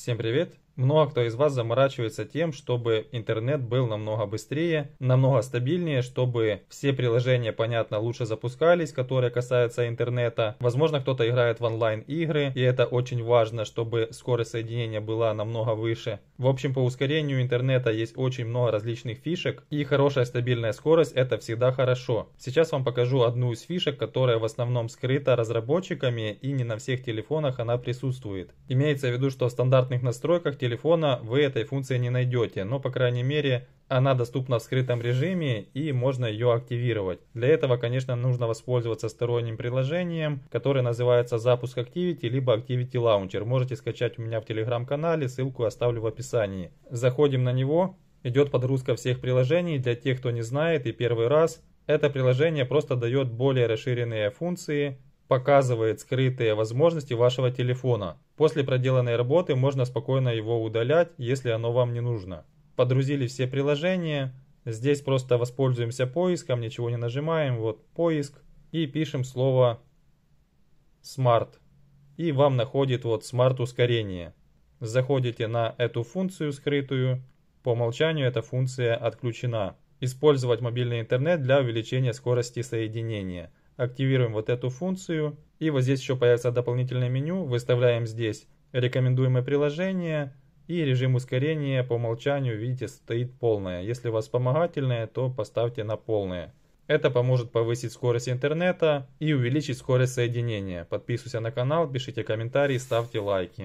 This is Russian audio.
Всем привет! Много кто из вас заморачивается тем, чтобы интернет был намного быстрее, намного стабильнее, чтобы все приложения, понятно, лучше запускались, которые касаются интернета. Возможно, кто-то играет в онлайн-игры, и это очень важно, чтобы скорость соединения была намного выше. В общем, по ускорению интернета есть очень много различных фишек, и хорошая стабильная скорость это всегда хорошо. Сейчас вам покажу одну из фишек, которая в основном скрыта разработчиками, и не на всех телефонах она присутствует. Имеется в виду, что в стандартных настройках телефона телефона вы этой функции не найдете, но по крайней мере она доступна в скрытом режиме и можно ее активировать. Для этого, конечно, нужно воспользоваться сторонним приложением, которое называется запуск Activity либо Activity Launcher. Можете скачать у меня в телеграм-канале, ссылку оставлю в описании. Заходим на него, идет подгрузка всех приложений. Для тех, кто не знает и первый раз, это приложение просто дает более расширенные функции, показывает скрытые возможности вашего телефона. После проделанной работы можно спокойно его удалять, если оно вам не нужно. Подрузили все приложения. Здесь просто воспользуемся поиском, ничего не нажимаем. Вот поиск. И пишем слово Smart. И вам находит вот Smart ускорение. Заходите на эту функцию скрытую. По умолчанию эта функция отключена. Использовать мобильный интернет для увеличения скорости соединения активируем вот эту функцию. И вот здесь еще появится дополнительное меню. Выставляем здесь рекомендуемое приложение. И режим ускорения по умолчанию, видите, стоит полное. Если у вас вспомогательное, то поставьте на полное. Это поможет повысить скорость интернета и увеличить скорость соединения. Подписывайтесь на канал, пишите комментарии, ставьте лайки.